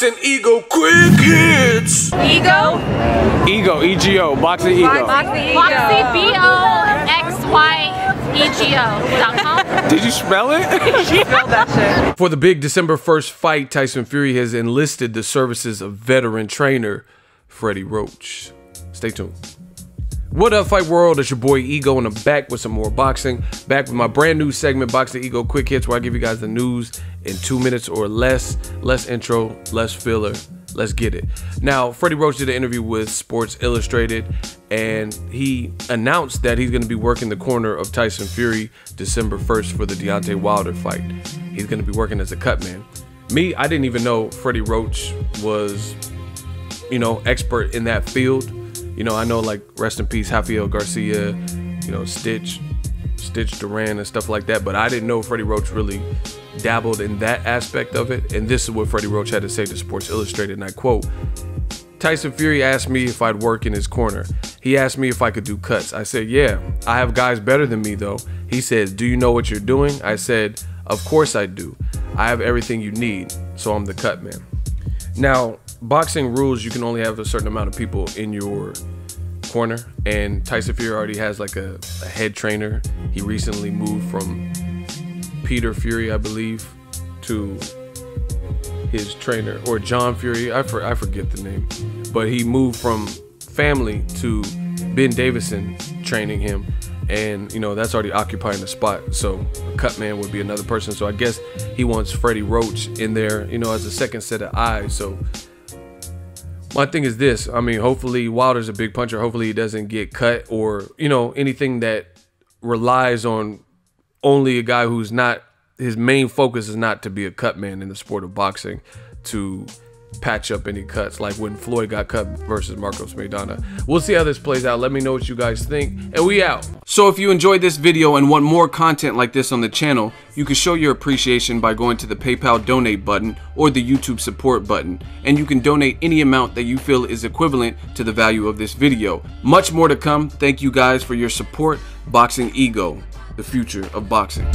Boxing Ego Quick Hits. Ego. Ego, E-G-O, boxing ego. Boxy Boxy, B O X Y E G O dot. Did you spell it? Spell that shit. For the big December 1st fight, Tyson Fury has enlisted the services of veteran trainer Freddie Roach. Stay tuned. What up, Fight World? It's your boy Ego, and I'm back with some more boxing. Back with my brand new segment, Boxing Ego Quick Hits, where I give you guys the news in two minutes or less. Less intro, less filler. Let's get it. Now, Freddie Roach did an interview with Sports Illustrated, and he announced that he's going to be working the corner of Tyson Fury December 1st for the Deontay Wilder fight. He's going to be working as a cut man. Me, I didn't even know Freddie Roach was you know, expert in that field. You know, I know like rest in peace, Rafael Garcia, you know, Stitch, Stitch Duran and stuff like that. But I didn't know Freddie Roach really dabbled in that aspect of it. And this is what Freddie Roach had to say to Sports Illustrated, and I quote. Tyson Fury asked me if I'd work in his corner. He asked me if I could do cuts. I said, Yeah, I have guys better than me though. He said, Do you know what you're doing? I said, Of course I do. I have everything you need, so I'm the cut man. Now, boxing rules you can only have a certain amount of people in your corner, and Tyson Fury already has like a, a head trainer. He recently moved from Peter Fury, I believe, to his trainer or John Fury. I, for, I forget the name, but he moved from family to Ben Davison training him, and you know that's already occupying the spot. So a cut man would be another person. So I guess he wants Freddie Roach in there, you know, as a second set of eyes. So my thing is this. I mean, hopefully Wilder's a big puncher. Hopefully he doesn't get cut or you know anything that relies on only a guy who's not his main focus is not to be a cut man in the sport of boxing to patch up any cuts like when Floyd got cut versus Marcos Maidana. We'll see how this plays out. Let me know what you guys think and we out. So if you enjoyed this video and want more content like this on the channel, you can show your appreciation by going to the PayPal donate button or the YouTube support button and you can donate any amount that you feel is equivalent to the value of this video. Much more to come. Thank you guys for your support. Boxing Ego, the future of boxing.